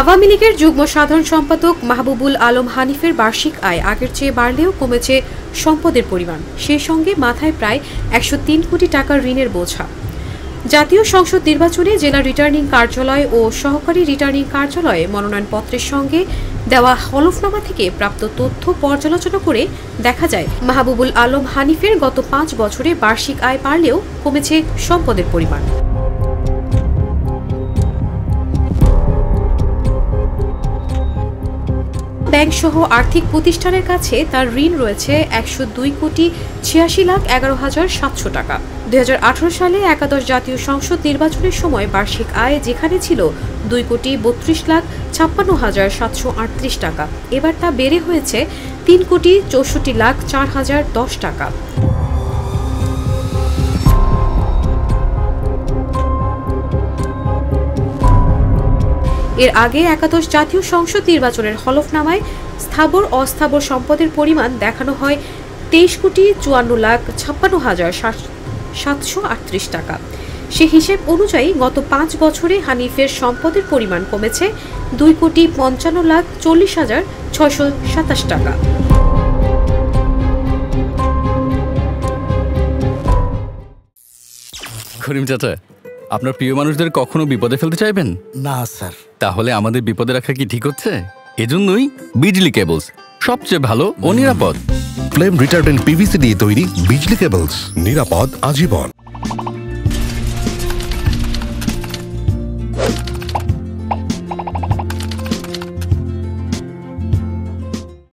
আওয়ামী লীগের যুগ্ম সাধারণ সম্পাদক মাহবুবুল আলম হানিফের বার্ষিক আয় আগের চেয়ে বাড়লেও কমেছে সম্পদের পরিমাণ। সেই সঙ্গে মাথায় প্রায় একশো তিন কোটি টাকার ঋণের বোঝা। জাতীয় সংসদ নির্বাচনে জেলা রিটার্নিং কার্যালয় ও সহকারী রিটার্নিং কার্যালয়ে মনোনয়নপত্রের সঙ্গে দেওয়া হলফনামা থেকে প্রাপ্ত তথ্য পর্যালোচনা করে দেখা যায়, মাহবুবুল আলম হানিফের গত পাঁচ বছরে বার্ষিক আয় বাড়লেও কমেছে সম্পদের পরিমাণ। ব্যাংকসহ আর্থিক প্রতিষ্ঠানের কাছে তার ঋণ রয়েছে একশো দুই কোটি ছিয়াশি লাখ এগারো হাজার সাতশো টাকা। দুই হাজার আঠারো সালে একাদশ জাতীয় সংসদ নির্বাচনের সময় বার্ষিক আয় যেখানে ছিল দুই কোটি বত্রিশ লাখ ছাপ্পান্ন হাজার সাতশো আটত্রিশ টাকা। এবার তা বেড়ে হয়েছে তিন কোটি চৌষট্টি লাখ চার হাজার দশ টাকা। এর আগে একাদশ জাতীয় সংসদ নির্বাচনের হলফনামায় স্থাবর অস্থাবর সম্পদের পরিমাণ দেখানো হয় তেইশ কোটি চুয়ান্ন লাখ ছাপ্পান্ন হাজার সাতশো আটত্রিশ টাকা। সে হিসেব অনুযায়ী গত পাঁচ বছরে হানিফের সম্পদের পরিমাণ কমেছে দুই কোটি পঞ্চান্ন লাখ চল্লিশ হাজার ছয়শো সাতাশ টাকা। করিম চাচা আপনার প্রিয় মানুষদের কখনো বিপদে ফেলতে চাইবেন? না স্যার। তাহলে আমাদের বিপদে রাখা কি ঠিক হচ্ছে? এজন্যই বিজলি কেবলস সবচেয়ে ভালো ও নিরাপদ। ফ্লেম রিটার্ডেন্ট পিভিসি দিয়ে তৈরি বিজলি কেবলস নিরাপদ আজীবন।